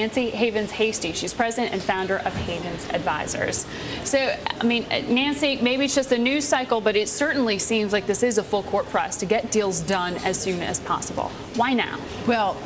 Nancy Havens Hasty. She's president and founder of Havens Advisors. So, I mean, Nancy, maybe it's just a news cycle, but it certainly seems like this is a full court press to get deals done as soon as possible. Why now? Well,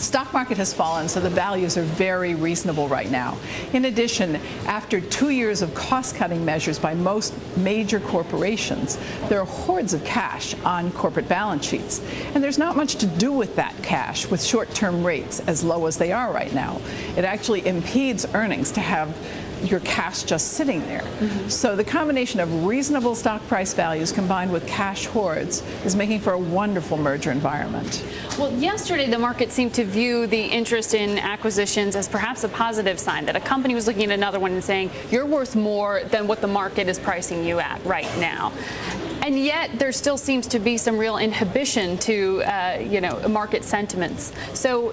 stock market has fallen, so the values are very reasonable right now. In addition, after two years of cost-cutting measures by most major corporations, there are hordes of cash on corporate balance sheets. And there's not much to do with that cash with short-term rates as low as they are right now. It actually impedes earnings to have your cash just sitting there. Mm -hmm. So the combination of reasonable stock price values combined with cash hoards is making for a wonderful merger environment. Well, yesterday the market seemed to view the interest in acquisitions as perhaps a positive sign that a company was looking at another one and saying, you're worth more than what the market is pricing you at right now. And yet, there still seems to be some real inhibition to, uh, you know, market sentiments. So,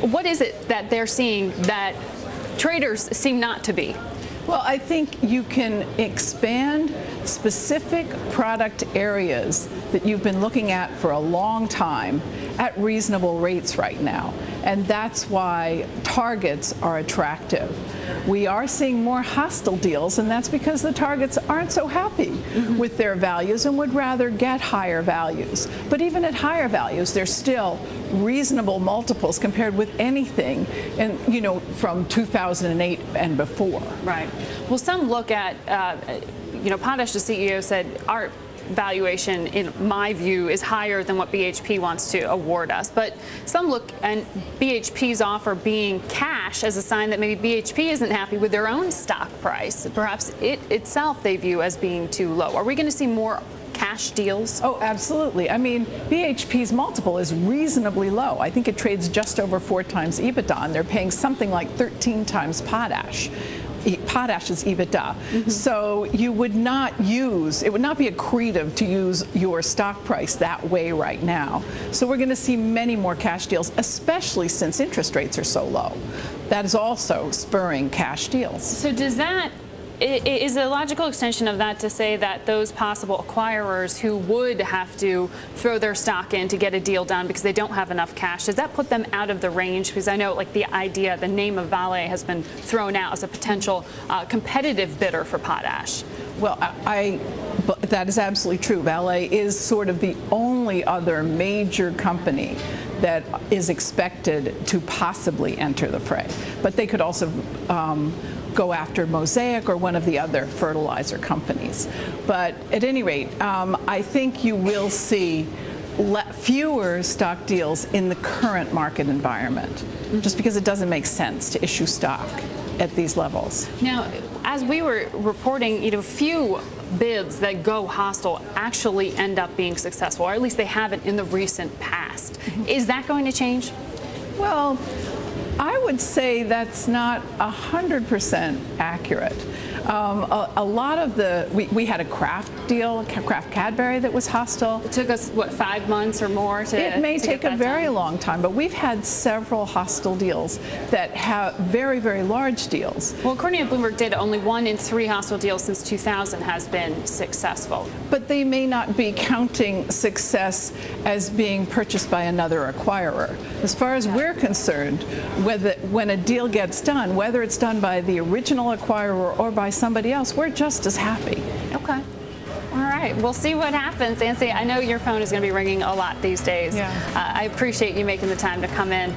what is it that they're seeing that traders seem not to be. Well, I think you can expand specific product areas that you've been looking at for a long time at reasonable rates right now. And that's why targets are attractive. We are seeing more hostile deals, and that's because the targets aren't so happy -hmm. with their values and would rather get higher values. But even at higher values, they're still reasonable multiples compared with anything and you know from 2008 and before. Right. Well, some look at uh, you know Potash, the CEO, said our valuation, in my view, is higher than what BHP wants to award us. But some look and BHP's offer being cash as a sign that maybe BHP isn't happy with their own stock price. Perhaps it itself they view as being too low. Are we going to see more cash deals? Oh, absolutely. I mean, BHP's multiple is reasonably low. I think it trades just over four times EBITDA, and they're paying something like 13 times potash potash's EBITDA. Mm -hmm. So you would not use, it would not be accretive to use your stock price that way right now. So we're going to see many more cash deals, especially since interest rates are so low. That is also spurring cash deals. So does that is a logical extension of that to say that those possible acquirers who would have to throw their stock in to get a deal done because they don't have enough cash, does that put them out of the range? Because I know like the idea, the name of Vale has been thrown out as a potential uh, competitive bidder for potash. Well, I, I, that is absolutely true. Vale is sort of the only other major company that is expected to possibly enter the fray. But they could also um, go after Mosaic or one of the other fertilizer companies. But at any rate, um, I think you will see fewer stock deals in the current market environment, mm -hmm. just because it doesn't make sense to issue stock at these levels. Now, as we were reporting, you know, few bids that go hostile actually end up being successful, or at least they haven't in the recent past. Mm -hmm. Is that going to change? Well, I would say that's not 100% accurate. Um, a, a, lot of the, we, we, had a Kraft deal, Kraft Cadbury that was hostile. It took us, what, five months or more to It may to take a very long time, but we've had several hostile deals that have very, very large deals. Well, according to Bloomberg data, only one in three hostile deals since 2000 has been successful. But they may not be counting success as being purchased by another acquirer. As far as we're concerned, whether, when a deal gets done, whether it's done by the original acquirer or by somebody else, we're just as happy. Okay. All right, we'll see what happens. Nancy, I know your phone is going to be ringing a lot these days. Yeah. Uh, I appreciate you making the time to come in.